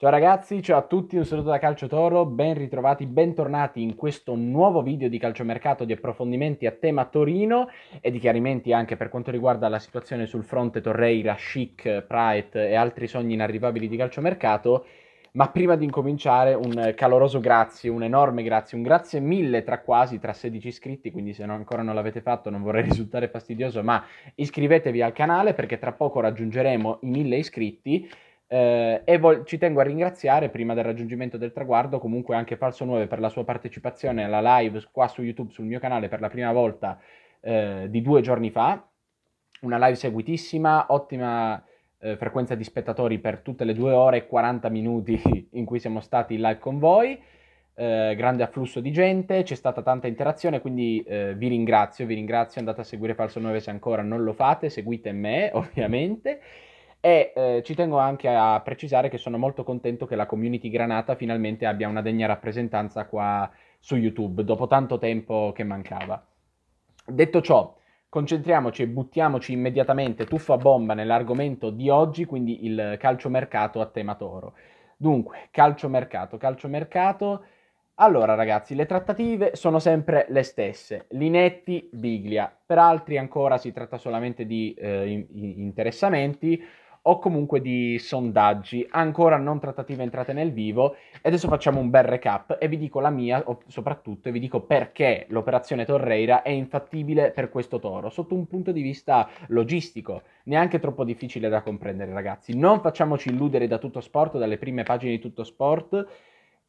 Ciao ragazzi, ciao a tutti, un saluto da Calcio Toro, ben ritrovati, bentornati in questo nuovo video di calciomercato di approfondimenti a tema Torino e di chiarimenti anche per quanto riguarda la situazione sul fronte Torreira, Chic, Pride e altri sogni inarrivabili di calciomercato. Ma prima di incominciare un caloroso grazie, un enorme grazie, un grazie mille tra quasi, tra 16 iscritti, quindi se ancora non l'avete fatto non vorrei risultare fastidioso, ma iscrivetevi al canale perché tra poco raggiungeremo i mille iscritti eh, e vol- ci tengo a ringraziare prima del raggiungimento del traguardo comunque anche Falso 9 per la sua partecipazione alla live qua su YouTube sul mio canale per la prima volta eh, di due giorni fa. Una live seguitissima, ottima eh, frequenza di spettatori per tutte le due ore e 40 minuti in cui siamo stati in live con voi. Eh, grande afflusso di gente, c'è stata tanta interazione, quindi eh, vi ringrazio, vi ringrazio, andate a seguire Falso 9 se ancora non lo fate, seguite me ovviamente. E eh, ci tengo anche a precisare che sono molto contento che la community Granata finalmente abbia una degna rappresentanza qua su YouTube, dopo tanto tempo che mancava. Detto ciò, concentriamoci e buttiamoci immediatamente tuffo a bomba nell'argomento di oggi, quindi il calciomercato a tema toro. Dunque, calciomercato, calciomercato. Allora ragazzi, le trattative sono sempre le stesse. Linetti, Biglia. Per altri ancora si tratta solamente di eh, interessamenti o comunque di sondaggi, ancora non trattative entrate nel vivo. E adesso facciamo un bel recap e vi dico la mia soprattutto e vi dico perché l'operazione Torreira è infattibile per questo toro sotto un punto di vista logistico, neanche troppo difficile da comprendere ragazzi, non facciamoci illudere da tutto sport, dalle prime pagine di tutto sport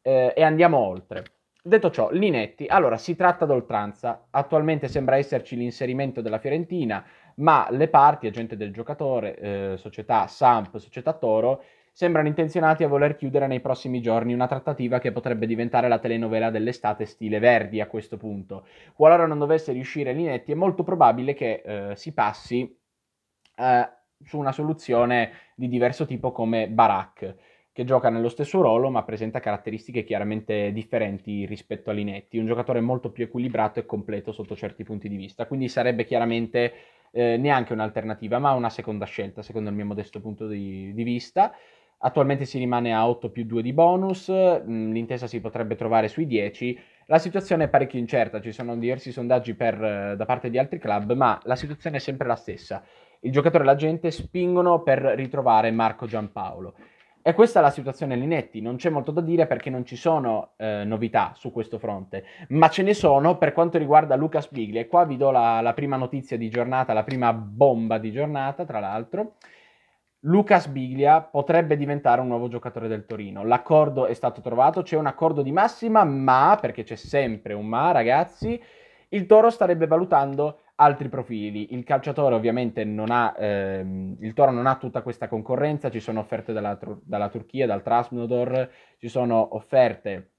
eh, e andiamo oltre. Detto ciò, Linetti, allora si tratta d'oltranza, attualmente sembra esserci l'inserimento della Fiorentina, ma le parti, agente del giocatore, eh, società Samp, società Toro, sembrano intenzionati a voler chiudere nei prossimi giorni una trattativa che potrebbe diventare la telenovela dell'estate stile Verdi a questo punto. Qualora non dovesse riuscire Linetti, è molto probabile che eh, si passi eh, su una soluzione di diverso tipo come Barak che gioca nello stesso ruolo ma presenta caratteristiche chiaramente differenti rispetto a Linetti, un giocatore molto più equilibrato e completo sotto certi punti di vista, quindi sarebbe chiaramente eh, neanche un'alternativa ma una seconda scelta secondo il mio modesto punto di, di vista. Attualmente si rimane a 8 più 2 di bonus, mm, l'intesa si potrebbe trovare sui 10. La situazione è parecchio incerta, ci sono diversi sondaggi per, eh, da parte di altri club, ma la situazione è sempre la stessa. Il giocatore e la gente spingono per ritrovare Marco Giampaolo. E questa è la situazione Linetti, non c'è molto da dire perché non ci sono eh, novità su questo fronte, ma ce ne sono per quanto riguarda Lucas Biglia e qua vi do la, la prima notizia di giornata, la prima bomba di giornata tra l'altro. Lucas Biglia potrebbe diventare un nuovo giocatore del Torino. L'accordo è stato trovato, c'è un accordo di massima, ma, perché c'è sempre un ma ragazzi, il Toro starebbe valutando altri profili. Il calciatore ovviamente non ha, ehm, il Toro non ha tutta questa concorrenza, ci sono offerte dalla, dalla Turchia, dal Trasnodor, ci sono offerte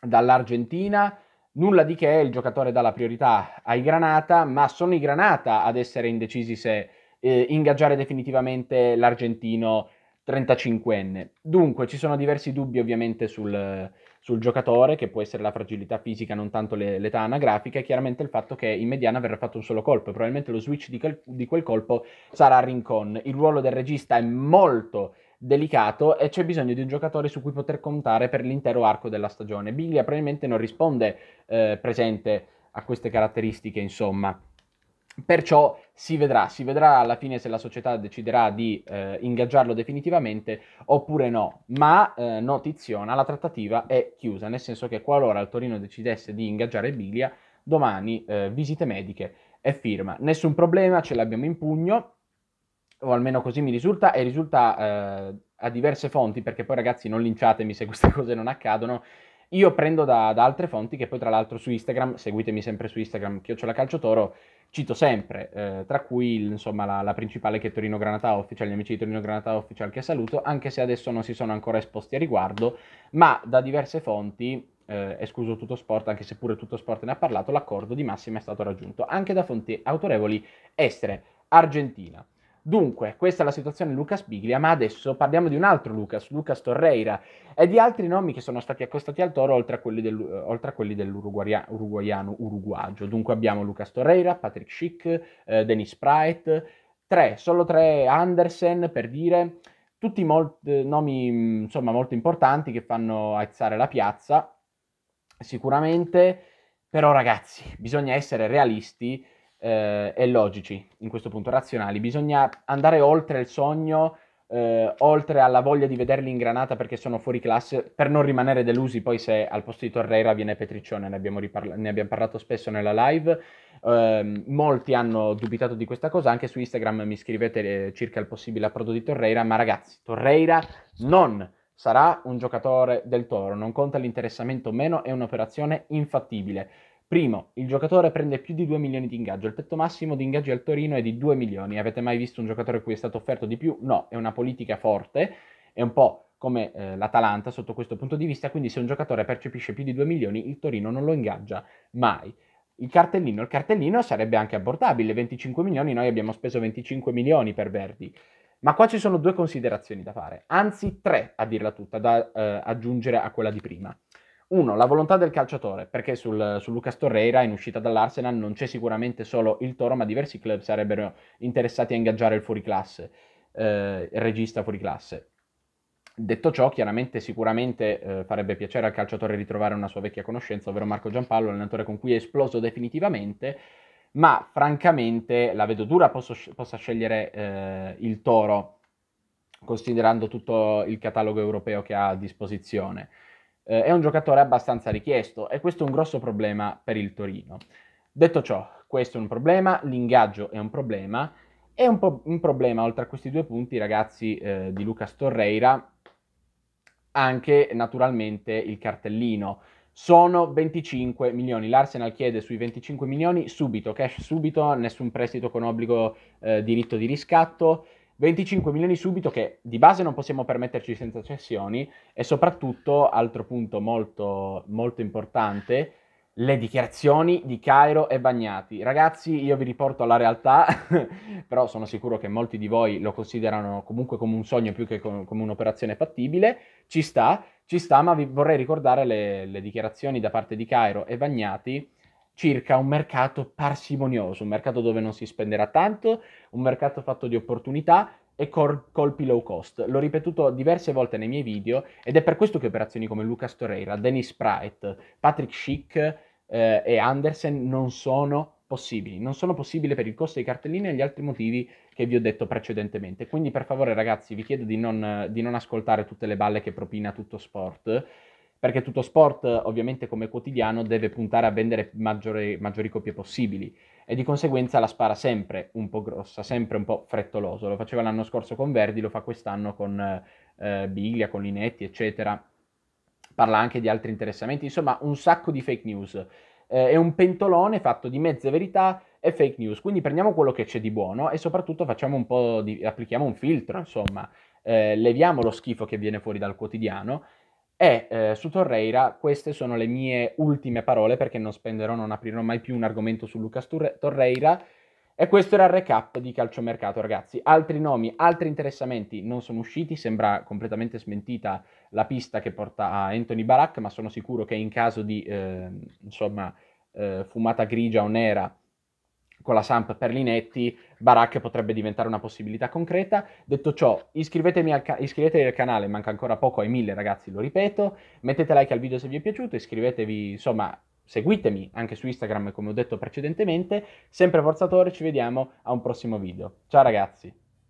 dall'Argentina. Nulla di che, il giocatore dà la priorità ai Granata, ma sono i Granata ad essere indecisi se eh, ingaggiare definitivamente l'argentino 35enne. Dunque, ci sono diversi dubbi ovviamente sul, sul giocatore, che può essere la fragilità fisica, non tanto le, l'età anagrafica, e chiaramente il fatto che in mediana verrà fatto un solo colpo, probabilmente lo switch di quel, di quel colpo sarà Rincon. Il ruolo del regista è molto delicato e c'è bisogno di un giocatore su cui poter contare per l'intero arco della stagione. Biglia probabilmente non risponde eh, presente a queste caratteristiche, insomma. Perciò si vedrà, si vedrà alla fine se la società deciderà di eh, ingaggiarlo definitivamente oppure no, ma eh, notiziona, la trattativa è chiusa, nel senso che qualora il Torino decidesse di ingaggiare Biglia, domani eh, visite mediche e firma. Nessun problema, ce l'abbiamo in pugno, o almeno così mi risulta, e risulta eh, a diverse fonti, perché poi ragazzi non linciatemi se queste cose non accadono, io prendo da, da altre fonti che poi tra l'altro su Instagram, seguitemi sempre su Instagram, chiocciola calcio toro, cito sempre, eh, tra cui insomma, la, la, principale che è Torino Granata Official, gli amici di Torino Granata Official che saluto, anche se adesso non si sono ancora esposti a riguardo, ma da diverse fonti, eh, escluso Tutto Sport, anche se pure Tutto Sport ne ha parlato, l'accordo di massima è stato raggiunto, anche da fonti autorevoli estere, Argentina. Dunque, questa è la situazione di Lucas Biglia, ma adesso parliamo di un altro Lucas, Lucas Torreira, e di altri nomi che sono stati accostati al Toro oltre a quelli, del, oltre a quelli dell'uruguaiano uruguagio. Dunque abbiamo Lucas Torreira, Patrick Schick, eh, Dennis Sprite, tre, solo tre Andersen per dire, tutti molti nomi insomma molto importanti che fanno aizzare la piazza, sicuramente, però ragazzi, bisogna essere realisti eh, e logici in questo punto, razionali, bisogna andare oltre il sogno eh, oltre alla voglia di vederli in granata perché sono fuori classe, per non rimanere delusi poi se al posto di Torreira viene Petriccione, ne abbiamo, riparla- ne abbiamo parlato spesso nella live, eh, molti hanno dubitato di questa cosa, anche su Instagram mi scrivete eh, circa il possibile approdo di Torreira, ma ragazzi, Torreira non sarà un giocatore del Toro, non conta l'interessamento o meno, è un'operazione infattibile. Primo, il giocatore prende più di 2 milioni di ingaggio, il tetto massimo di ingaggi al Torino è di 2 milioni. Avete mai visto un giocatore cui è stato offerto di più? No, è una politica forte, è un po' come eh, l'Atalanta sotto questo punto di vista, quindi se un giocatore percepisce più di 2 milioni, il Torino non lo ingaggia mai. Il cartellino, il cartellino sarebbe anche abbordabile, 25 milioni, noi abbiamo speso 25 milioni per Verdi. Ma qua ci sono due considerazioni da fare, anzi tre a dirla tutta, da eh, aggiungere a quella di prima. Uno, la volontà del calciatore, perché sul, su Lucas Torreira in uscita dall'Arsenal non c'è sicuramente solo il Toro, ma diversi club sarebbero interessati a ingaggiare il fuoriclasse, eh, il regista fuoriclasse. Detto ciò, chiaramente sicuramente eh, farebbe piacere al calciatore ritrovare una sua vecchia conoscenza, ovvero Marco Giampaolo, l'allenatore con cui è esploso definitivamente, ma francamente la vedo dura posso, possa scegliere eh, il Toro, considerando tutto il catalogo europeo che ha a disposizione eh, è un giocatore abbastanza richiesto e questo è un grosso problema per il Torino. Detto ciò, questo è un problema, l'ingaggio è un problema, è un, po- un problema oltre a questi due punti, ragazzi, eh, di Lucas Torreira, anche naturalmente il cartellino. Sono 25 milioni, l'Arsenal chiede sui 25 milioni subito, cash subito, nessun prestito con obbligo eh, diritto di riscatto 25 milioni subito che di base non possiamo permetterci senza cessioni e soprattutto, altro punto molto, molto importante, le dichiarazioni di Cairo e Bagnati. Ragazzi, io vi riporto alla realtà, però sono sicuro che molti di voi lo considerano comunque come un sogno più che come un'operazione fattibile. Ci sta, ci sta, ma vi vorrei ricordare le, le dichiarazioni da parte di Cairo e Bagnati circa un mercato parsimonioso, un mercato dove non si spenderà tanto, un mercato fatto di opportunità e col- colpi low cost. L'ho ripetuto diverse volte nei miei video ed è per questo che operazioni come Lucas Torreira, Dennis Sprite, Patrick Schick eh, e Andersen non sono possibili. Non sono possibili per il costo dei cartellini e gli altri motivi che vi ho detto precedentemente. Quindi per favore ragazzi vi chiedo di non, di non ascoltare tutte le balle che propina tutto sport perché tutto sport ovviamente come quotidiano deve puntare a vendere maggiori, maggiori copie possibili e di conseguenza la spara sempre un po' grossa, sempre un po' frettoloso. Lo faceva l'anno scorso con Verdi, lo fa quest'anno con eh, Biglia, con Linetti, eccetera. Parla anche di altri interessamenti, insomma un sacco di fake news. Eh, è un pentolone fatto di mezze verità e fake news, quindi prendiamo quello che c'è di buono e soprattutto facciamo un po' di, applichiamo un filtro, insomma, eh, leviamo lo schifo che viene fuori dal quotidiano e eh, su Torreira queste sono le mie ultime parole perché non spenderò, non aprirò mai più un argomento su Lucas Torreira. E questo era il recap di calciomercato, ragazzi. Altri nomi, altri interessamenti non sono usciti. Sembra completamente smentita la pista che porta a Anthony Barak, ma sono sicuro che in caso di eh, insomma, eh, fumata grigia o nera con la Samp per Linetti, Barak potrebbe diventare una possibilità concreta. Detto ciò, iscrivetevi al, ca- iscrivetevi al canale, manca ancora poco ai mille ragazzi, lo ripeto. Mettete like al video se vi è piaciuto, iscrivetevi, insomma, seguitemi anche su Instagram come ho detto precedentemente. Sempre Forzatore, ci vediamo a un prossimo video. Ciao ragazzi!